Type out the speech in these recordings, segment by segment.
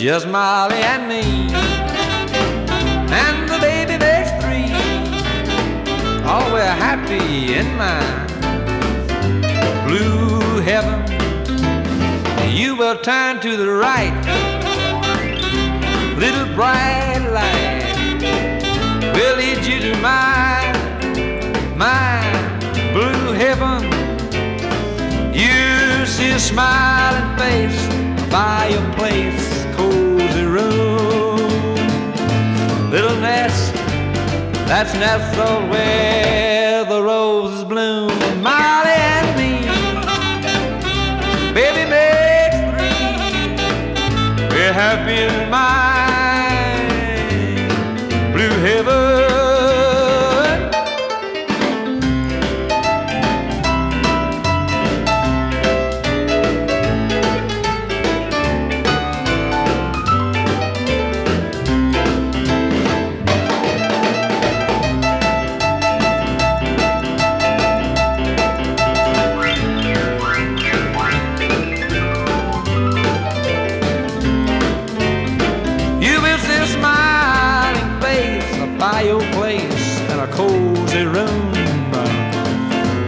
just Molly and me. And the baby makes three. Oh, we're happy in my blue heaven. You will turn to the right, little bright light will lead you to my, my blue heaven. You see a smiling face, a fireplace, cozy that's nestled where the roses bloom. Molly and me, baby makes three. We're happy in my room.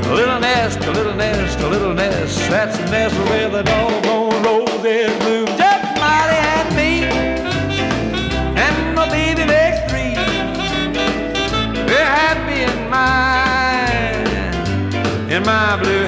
A little nest, a little nest, a little nest. That's the nest where the doggone roses bloom. Just Molly and me, and my baby makes three. We're happy in my, in my blue.